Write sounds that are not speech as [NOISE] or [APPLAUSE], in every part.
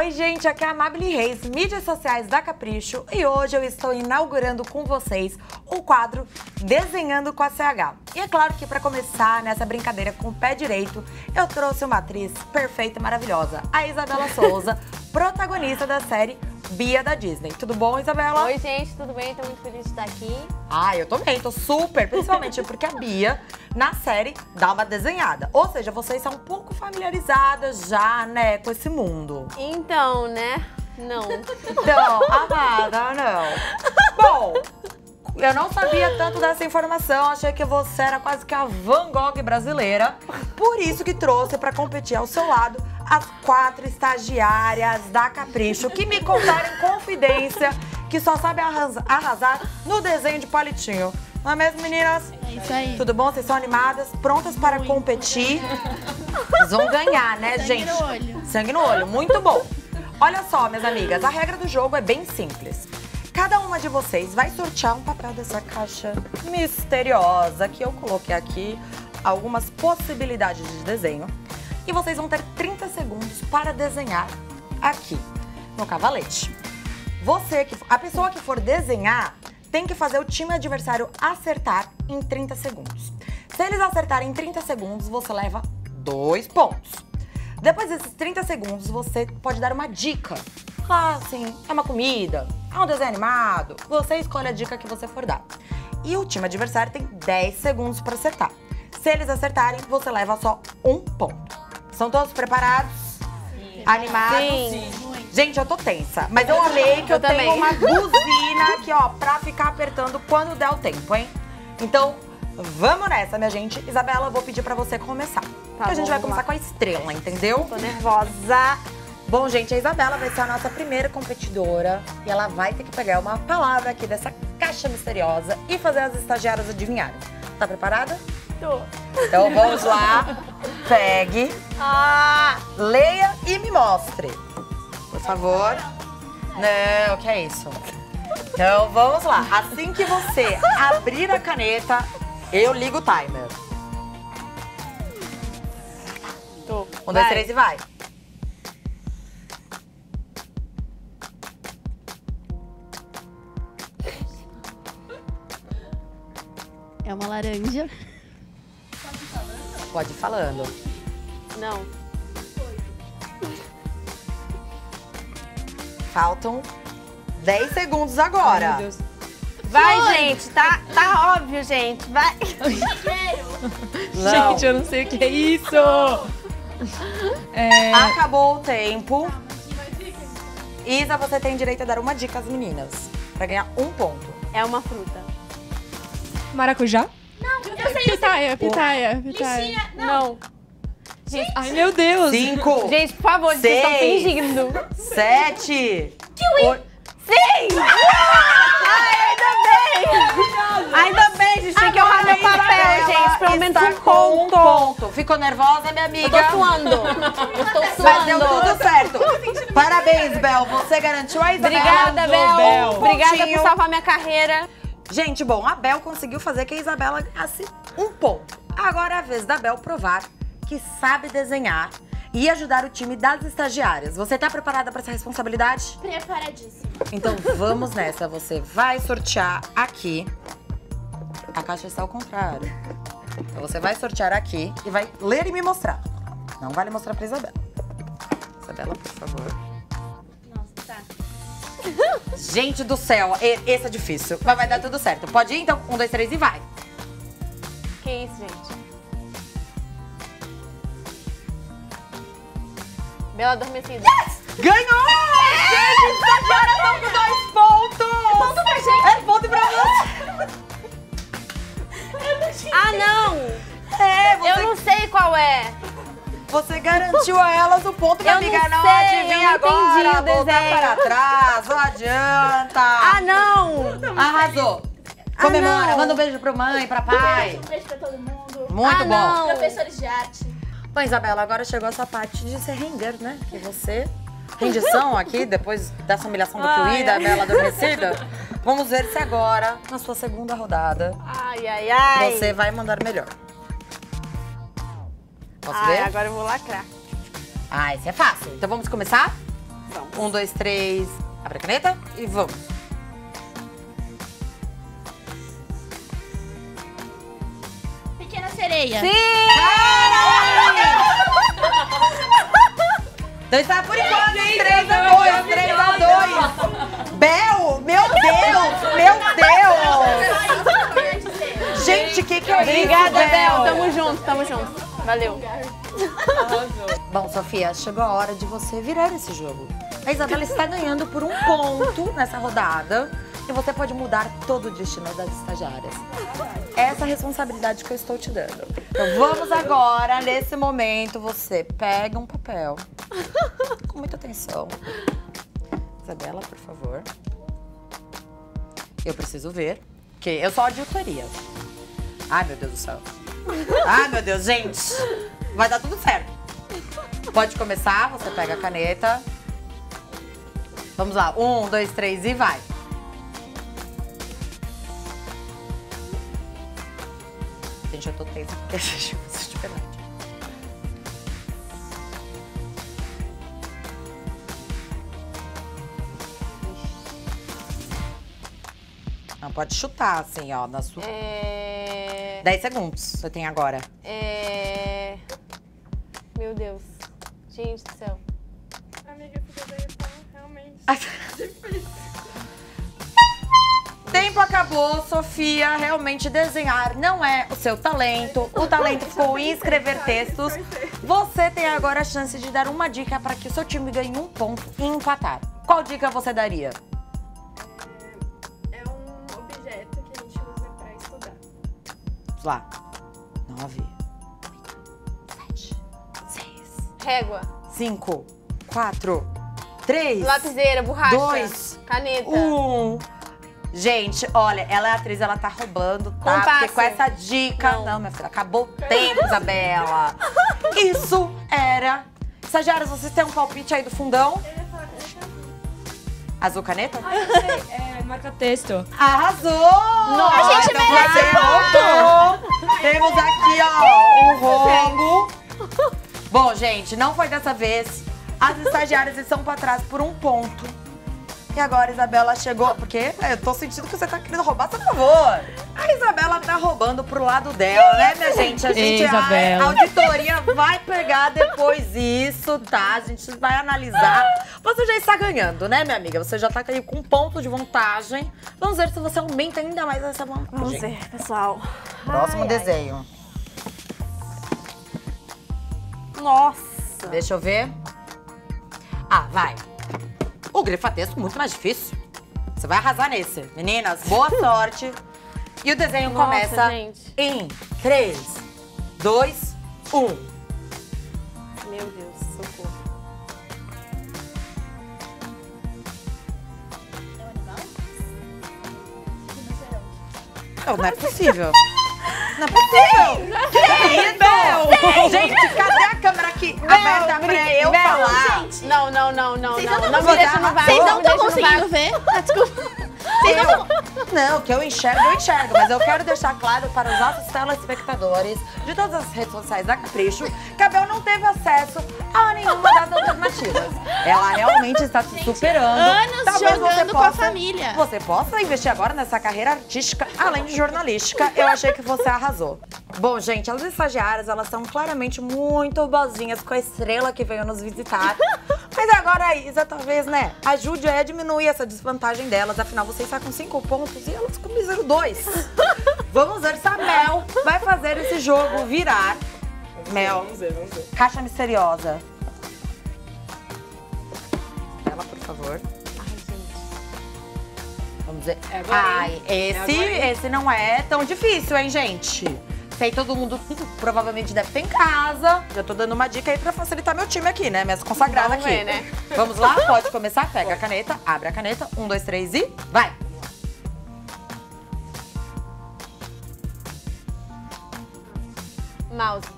Oi, gente, aqui é a Amabile Reis, mídias sociais da Capricho, e hoje eu estou inaugurando com vocês o quadro Desenhando com a CH. E é claro que para começar nessa brincadeira com o pé direito, eu trouxe uma atriz perfeita e maravilhosa, a Isabela Souza, [LAUGHS] protagonista da série Bia da Disney. Tudo bom, Isabela? Oi, gente, tudo bem? Tô muito feliz de estar aqui. Ah, eu também, tô super, principalmente porque a Bia, na série, dá uma desenhada. Ou seja, vocês são um pouco familiarizadas já, né, com esse mundo. Então, né? Não. [LAUGHS] Então, amada, não. Bom, eu não sabia tanto dessa informação, achei que você era quase que a Van Gogh brasileira. Por isso que trouxe pra competir ao seu lado as quatro estagiárias da Capricho, que me contaram em confidência que só sabem arrasa- arrasar no desenho de palitinho. Não é mesmo, meninas? É isso aí. Tudo bom? Vocês estão animadas? Prontas para competir? Vocês vão ganhar, né, Sangue gente? no olho. Sangue no olho, muito bom. Olha só, minhas amigas, a regra do jogo é bem simples. Cada uma de vocês vai sortear um papel dessa caixa misteriosa que eu coloquei aqui algumas possibilidades de desenho. E vocês vão ter 30 segundos para desenhar aqui no cavalete. Você que a pessoa que for desenhar tem que fazer o time adversário acertar em 30 segundos. Se eles acertarem em 30 segundos, você leva dois pontos. Depois desses 30 segundos, você pode dar uma dica. Ah, assim, é uma comida, é um desenho animado. Você escolhe a dica que você for dar. E o time adversário tem 10 segundos para acertar. Se eles acertarem, você leva só um ponto. Estão todos preparados? Animados? Sim. Gente, eu tô tensa. Mas eu amei que eu, Eu tenho também. uma buzina aqui, ó, pra ficar apertando quando der o tempo, hein? Então, vamos nessa, minha gente. Isabela, eu vou pedir pra você começar. Porque a gente bom, vai começar lá. com a estrela, entendeu? Tô nervosa. Bom, gente, a Isabela vai ser a nossa primeira competidora. E ela vai ter que pegar uma palavra aqui dessa caixa misteriosa e fazer as estagiárias adivinharem. Tá preparada? Tô. Então vamos lá. Pegue, Ah! leia e me mostre. Por favor. Não, que é isso? Então vamos lá. Assim que você abrir a caneta, eu ligo o timer. Tô. Um, dois, Vai. três e vai. É uma laranja. Pode ir falando. Não. Faltam 10 segundos agora. Vai, gente. Tá, tá óbvio, gente. Vai. [LAUGHS] Não. Gente, eu não sei o que é isso. É, Acabou o tempo. Isa, você tem direito a dar uma dica às meninas. Pra ganhar um ponto. É uma fruta. maracujá? Não, eu sei, Pitaia, pitaia, pitaia. Não. Ai, meu Deus. Cinco, Gente, por favor, vocês estão Seis. fingindo. sete, oi- Sim! Ai, ainda bem! Ainda bem, gente. Tem que honrar meu papel, gente. Menos está um com um ponto. ponto. Ficou nervosa, minha Eu amiga? tô suando. [LAUGHS] Eu tô Mas deu suando. tudo certo. Parabéns, Bel. Você garantiu a Isabela. Obrigada, Bel. Bel. Obrigada por salvar minha carreira. Gente, bom, a Bel conseguiu fazer que a Isabela ganhasse um ponto. Agora é a vez da Bel provar que sabe desenhar e ajudar o time das estagiárias. Você tá preparada para essa responsabilidade? Preparadíssima. Então vamos nessa. Você vai sortear aqui. A caixa está ao contrário. Então você vai sortear aqui e vai ler e me mostrar. Não vale mostrar pra Isabela. Isabela, por favor. [LAUGHS] Gente do céu, esse é difícil. Mas vai dar tudo certo. Pode ir? Então, um, dois, três e vai. Que isso, gente? Bela adormecida. Ganhou! Gente, estagiária estão com dois pontos! ponto pra gente! É ponto pra você! Ah, não! É, você, Eu não sei qual é. Você garantiu a elas o ponto, minha Eu não amiga. Não, sei, adivinha eu não entendi agora, voltar desenho. para trás, não adianta. Ah, não! Arrasou. Comemora, não. manda um beijo pro mãe, pra pai. Um beijo pra todo mundo. Muito Ah, bom. não. Professores de arte. Bom, Isabela, agora chegou essa parte de se render, né? Que você. Rendição aqui, depois dessa humilhação do Piuí, da. Bela Adormecida. Vamos ver se agora, na sua segunda rodada, Ai, ai, ai. você vai mandar melhor. Posso Ai, ver? agora eu vou lacrar. Ah, esse é fácil. Então vamos começar? Vamos. Um, dois, três. Abre a caneta e vamos. Pequena sereia. Então está por enquanto 3 a 2, 3 a 2. Bel, meu Deus, meu Deus. Gente, o que, que é Obrigada, isso, Bel. Tamo junto, tamo junto. Valeu. [LAUGHS] Bom, Sofia, chegou a hora de você virar esse jogo. A Isabela está ganhando por um ponto nessa rodada. E você pode mudar todo o destino das estagiárias. Essa é a responsabilidade que eu estou te dando. Então vamos agora, nesse momento, você pega um papel. Com muita atenção. Isabela, por favor. Eu preciso ver. Que eu sou auditoria. Ai, meu Deus do céu. Ai, meu Deus, gente. Vai dar tudo certo. Pode começar, você pega a caneta. Vamos lá. Um, dois, três e vai. Gente, eu tô tensa porque esse jogo é diferente. Não, pode chutar, assim, ó, na sua... É... 10 segundos você tem agora. É... Meu Deus. Gente do céu. Amiga, fica daí, tá? Realmente. [LAUGHS] Tempo acabou, Sofia. Realmente desenhar não é o seu talento. O talento ficou em escrever textos. Você tem agora a chance de dar uma dica para que o seu time ganhe um ponto e empatar. Qual dica você daria? Lá. Nove, oito, sete, seis, Régua. cinco, quatro, três, Lapiseira, borracha. Dois. Caneta. um. Gente, olha, ela é atriz, ela tá roubando, tá? Compasso. Porque com essa dica. Não. Não, minha filha, acabou o tempo, Isabela. [LAUGHS] Isso era. Estagiários, vocês têm um palpite aí do fundão? Azul caneta? É, marca texto. Arrasou! Nossa, a gente merece ponto! Temos aqui, ó, um rongo. Bom, gente, não foi dessa vez. As estagiárias estão pra trás por um ponto. E agora a Isabela chegou, porque eu tô sentindo que você tá querendo roubar, por favor. A Isabela tá roubando pro lado dela, né, minha gente? A gente, a, Isabela. a auditoria vai pegar depois isso, tá? A gente vai analisar. Você já está ganhando, né, minha amiga? Você já tá aí com um ponto de vantagem. Vamos ver se você aumenta ainda mais essa vantagem. Vamos ver, pessoal. Próximo Ai, ai. desenho. Nossa. Deixa eu ver. Ah, vai. O grifo-texto muito mais difícil. Você vai arrasar nesse. Meninas, boa [LAUGHS] sorte. E o desenho Nossa, começa gente. em 3, 2, 1. Meu Deus, socorro. É um animal? Não, não é possível. [LAUGHS] Não é possível. Gente, cadê a câmera aqui aberta pra eu Bel, falar? Não, não, não, não, Vocês não. não Não não. Vocês não tão... Não, que eu enxergo, eu enxergo. Mas eu quero deixar claro para os nossos telespectadores de todas as redes sociais da Capricho que a Bel não teve acesso a nenhuma das alternativas. Ela realmente está se superando. anos Talvez jogando você com a possa- família. Você possa investir agora nessa carreira artística, além de jornalística. Eu achei que você arrasou. Bom, gente, as estagiárias, elas são claramente muito boazinhas com a estrela que veio nos visitar. [LAUGHS] Mas agora a Isa, talvez, né, ajude a diminuir essa desvantagem delas. Afinal, você está com cinco pontos e elas com mísero dois. Vamos ver se a Mel vai fazer esse jogo virar. Mel, Vamos ver, vamos ver. caixa misteriosa. Ela, por favor. Vamos ver. É Ai? É esse, hein? esse não é tão difícil, hein, gente? Sei todo mundo [LAUGHS] provavelmente deve ter em casa. Já tô dando uma dica aí pra facilitar meu time aqui, né? Minhas consagradas Vamos aqui. ver, né? Vamos lá? Pode começar? Pega a caneta, abre a caneta. Um, dois, três e vai! Mouse. [LAUGHS]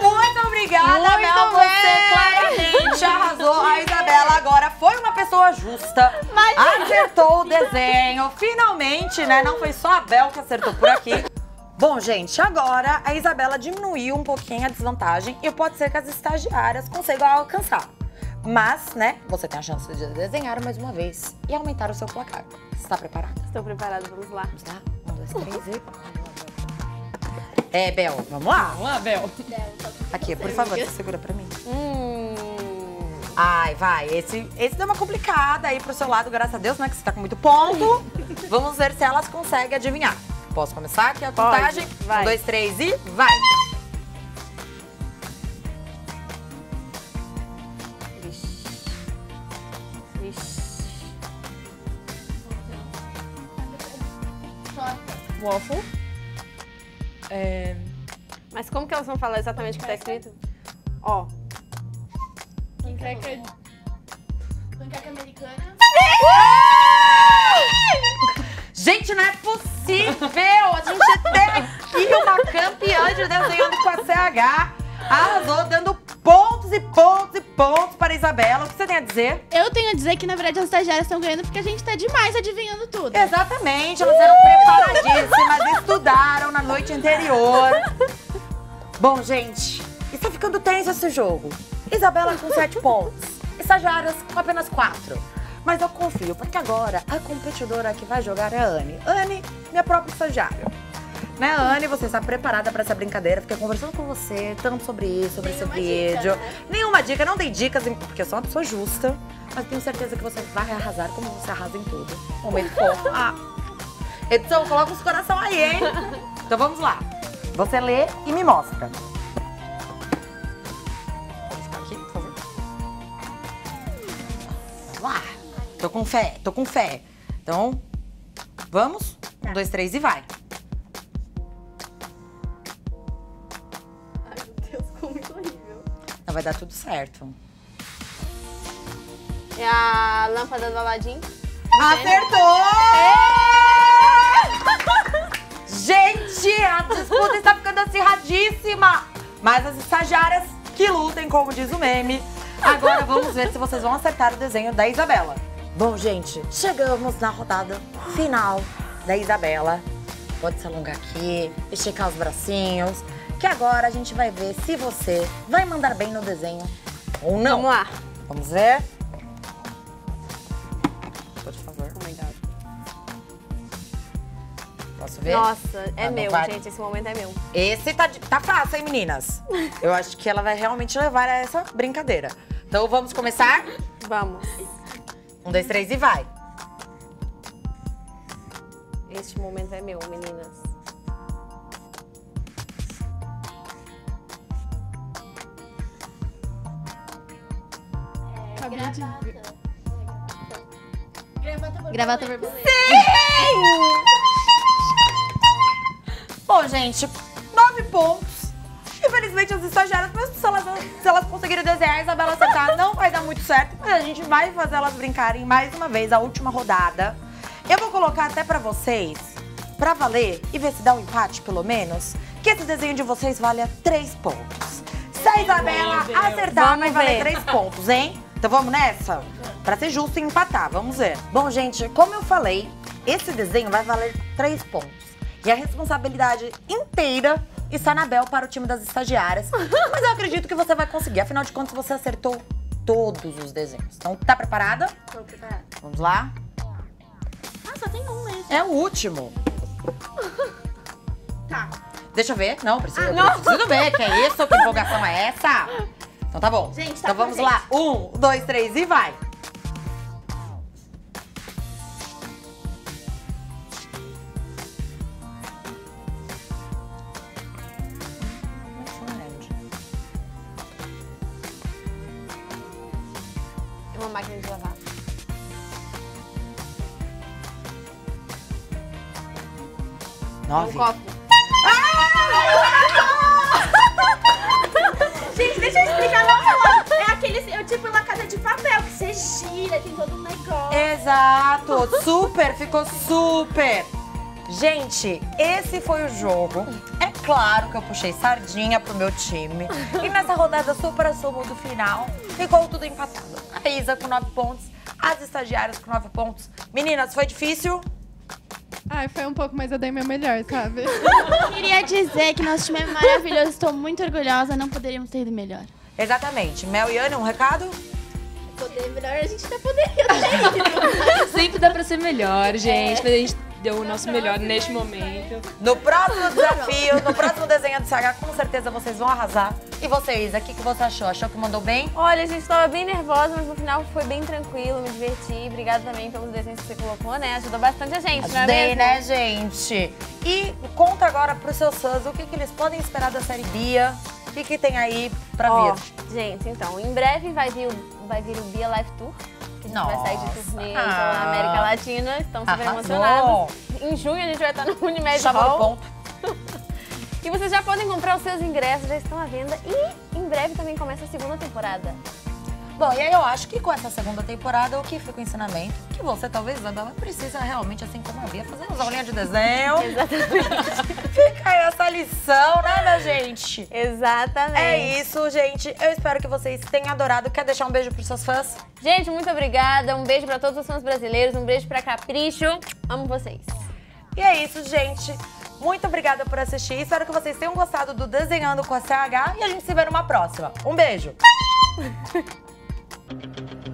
Muito obrigada, Muito Mel. bem. Você claramente arrasou. A Isabela agora foi uma pessoa justa. Acertou o desenho. Finalmente, né? Não foi só a Bel que acertou por aqui. Bom, gente, agora a Isabela diminuiu um pouquinho a desvantagem e pode ser que as estagiárias consigam alcançar. Mas, né, você tem a chance de desenhar mais uma vez e aumentar o seu placar. Está preparada? Estou preparada, vamos lá. Vamos lá? Um, dois, três e... É, Bel, vamos lá? Vamos lá, Bel. Aqui, por favor, você segura pra mim. Hum. Ai, vai. Esse, esse deu uma complicada aí pro seu lado, graças a Deus, né? Que você tá com muito ponto. [LAUGHS] Vamos ver se elas conseguem adivinhar. Posso começar aqui a Pode, contagem? vai. Um, dois, três e vai! Waffle. É, Mas como que elas vão falar exatamente o que tá escrito? Ó. Panqueca. Panqueca americana. Gente, não é possível! A gente tem aqui uma campeã de desenhando com a CH. Arrasou, dando pontos e pontos e pontos para a Isabela. O que você tem a dizer? Eu tenho a dizer que, na verdade, as estagiárias estão ganhando porque a gente tá demais adivinhando tudo. Exatamente, elas eram na noite anterior. Bom, gente, está ficando tenso esse jogo. Isabela com 7 pontos, estagiárias com apenas 4. Mas eu confio, porque agora a competidora que vai jogar é a Anne. Anne, minha própria estagiária. Né, Anne, você está preparada para essa brincadeira? Fiquei conversando com você tanto sobre isso, sobre esse Nenhuma dica, vídeo. né? Nenhuma dica, não dei dicas, porque eu sou uma pessoa justa. Mas tenho certeza que você vai arrasar como você arrasa em tudo. Momento fofo. [LAUGHS] Ah. Edição, coloca os coração aí, hein? [LAUGHS] Então vamos lá. Você lê e me mostra. Pode ficar aqui, por favor. Vamos lá. Tô com fé, tô com fé. Então, vamos? Um, dois, três e vai. Ai, meu Deus, ficou muito horrível. Não vai dar tudo certo. É a lâmpada do Aladim. Acertou! [LAUGHS] Gente, a disputa está ficando acirradíssima. Mas as estagiárias que lutem, como diz o meme. Agora vamos ver se vocês vão acertar o desenho da Isabela. Bom, gente, chegamos na rodada final da Isabela. Pode se alongar aqui, esticar os bracinhos. Que agora a gente vai ver se você vai mandar bem no desenho ou não. Vamos lá. Vamos ver? Posso ver? Nossa, é Ah, não meu, vai. gente. Esse momento é meu. Esse tá, tá fácil, hein, meninas? [LAUGHS] Eu acho que ela vai realmente levar a essa brincadeira. Então vamos começar? Vamos. Um, dois, três e vai. Este momento é meu, meninas. É, gravata. Gravata borboleta. Gravata borboleta. Bom, gente, nove pontos. Infelizmente, as estagiárias, mesmo se elas, se elas conseguirem desenhar a Isabela acertar, não vai dar muito certo. Mas a gente vai fazer elas brincarem mais uma vez, a última rodada. Eu vou colocar até pra vocês, pra valer, e ver se dá um empate, pelo menos, que esse desenho de vocês valha três pontos. Se a Isabela acertar, Vamos vai valer ver. três pontos, hein? Então vamos nessa? Pra ser justo e empatar, vamos ver. Bom, gente, como eu falei, esse desenho vai valer três pontos. E a responsabilidade inteira está na Bel para o time das estagiárias. [LAUGHS] Mas eu acredito que você vai conseguir. Afinal de contas, você acertou todos os desenhos. Então, tá preparada? Tô preparada. Vamos lá? Ah, só tem um mesmo. É o último. [LAUGHS] Tá. Deixa eu ver. Não, preciso, eu preciso ver. Que é isso? Que empolgação é essa? Então tá bom. Gente, tá então vamos gente. lá. Um, dois, três e vai. É um Nove. copo. [LAUGHS] Gente, deixa eu explicar. Não, não. É aquele, é tipo La Casa de Papel, que você gira, tem todo um negócio. Exato, super, ficou super. Gente, esse foi o jogo. É claro que eu puxei sardinha pro meu time. E nessa rodada super sumo do final, ficou tudo empatado. A Isa com nove pontos, as estagiárias com nove pontos. Meninas, foi difícil? Ai, foi um pouco, mas eu dei meu melhor, sabe? Queria [LAUGHS] queria dizer que nosso time é maravilhoso. Estou muito orgulhosa. Não poderíamos ter ido melhor. Exatamente. Mel e Anne, um recado? Poder melhor a gente até poderia ter ido. [LAUGHS] Sempre dá pra ser melhor, gente. Mas a gente deu o nosso melhor neste momento. No próximo desafio, no próximo desenho de saga, com certeza vocês vão arrasar. E você, Isa, o que, que você achou? Achou que mandou bem? Olha, gente, tava bem nervosa, mas no final foi bem tranquilo, me diverti. Obrigada também pelos desenhos que você colocou, né? Ajudou bastante a gente, não é Ajudei, mesmo? né, gente? E conta agora pros seus fãs o que, que eles podem esperar da série Bia. O que, que tem aí pra Ó, vir? gente, então, em breve vai vir o, vai vir o Bia Live Tour. Que a gente vai sair de Nossa. turnê Ah. pela América Latina. Estamos super Arrasou. emocionados. Em junho a gente vai estar no Unimed Chamou no Hall. ponto. [LAUGHS] E vocês já podem comprar os seus ingressos, já estão à venda. E em breve também começa a segunda temporada. Bom, e aí eu acho que com essa segunda temporada, o que fica o ensinamento? Que você talvez ainda precisa realmente, assim como a Bia, fazer umas aulinhas de desenho. [LAUGHS] Exatamente. Fica aí essa lição, né, minha gente? Exatamente. É isso, gente. Eu espero que vocês tenham adorado. Quer deixar um beijo pros seus fãs? Gente, muito obrigada. Um beijo pra todos os fãs brasileiros. Um beijo pra Capricho. Amo vocês. E é isso, gente. Muito obrigada por assistir. Espero que vocês tenham gostado do Desenhando com a CH e a gente se vê numa próxima. Um beijo! [LAUGHS] Thank you.